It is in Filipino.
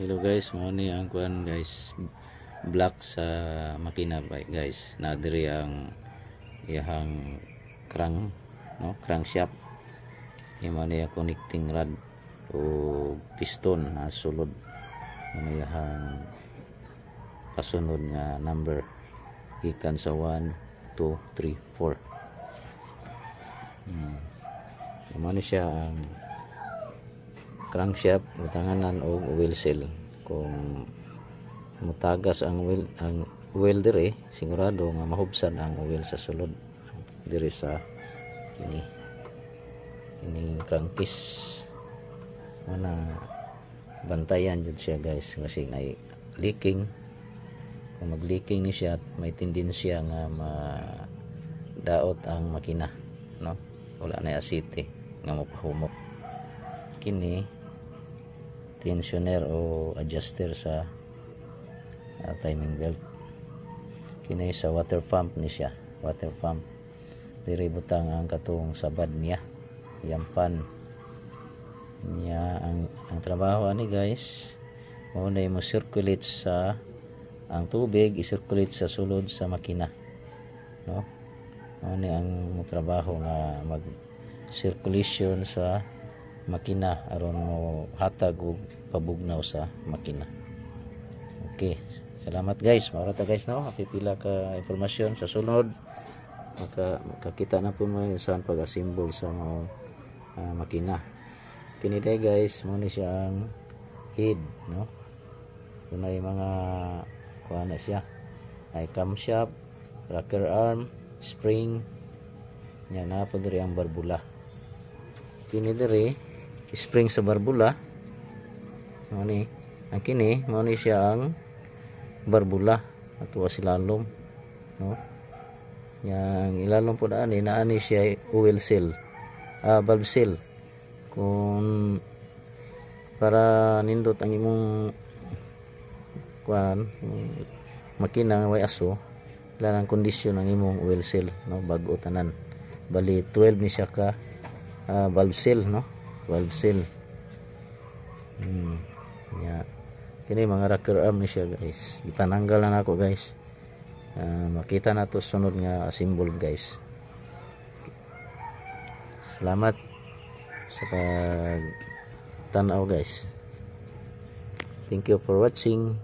Hello guys, mo ni ang kuan guys black sa makina ba guys. Na diri ang iyang crank no crankshaft. Imo ni connecting rod o piston na sulod ano iyang pasunod nga number gikan sa 1 2 3 4 hmm. Imo ni siya ang crankshaft butanganan og wheel seal. Kung mutagas ang wheel ang wheel dire sigurado nga mahubsan ang wheel sa sulod dire sa kini ini crankcase. Mana bantayan jud siya guys kasi ay leaking. Kung mag leaking ni siya may tendensya nga ma daot ang makina no? Wala na asite nga mapahumok. Kini tensioner o adjuster sa uh, timing belt. Kini sa water pump ni siya. Water pump. Diri butang ang katong sabad niya. Yang pan niya ang, ang trabaho ani guys. Mo na mo circulate sa ang tubig i-circulate sa sulod sa makina. No? Ni ang trabaho nga mag circulation sa makina aron mo hatag og pabugnaw sa makina. Okay salamat guys. Mara ta guys no? Pipila ka impormasyon sa sunod. Maka makakita na po mo saan pag-assemble sa mga uh, makina. Kini day guys mo ni siya ang head no? Kunay mga kuha na siya. Ay camshaft rocker arm spring. Nya na po diri ang barbula. Kini diri spring sa barbula. Mo ni ang kini mo ni siya ang barbula. Ato silalom no? Yang ilalom po daan ni naani siya oil seal. Ah, valve seal. Kung para nindot ang imong kuan makina way aso ilan ang kondisyon ng imong oil seal no? Bago tanan. Bali 12 ni siya ka uh, valve seal no valve seal. Hmm. Ya. Kini mga rocker arm ni siya guys. Ipananggal na nako guys. Uh, makita na to sunod nga symbol guys. Salamat sa pag tanaw guys. Thank you for watching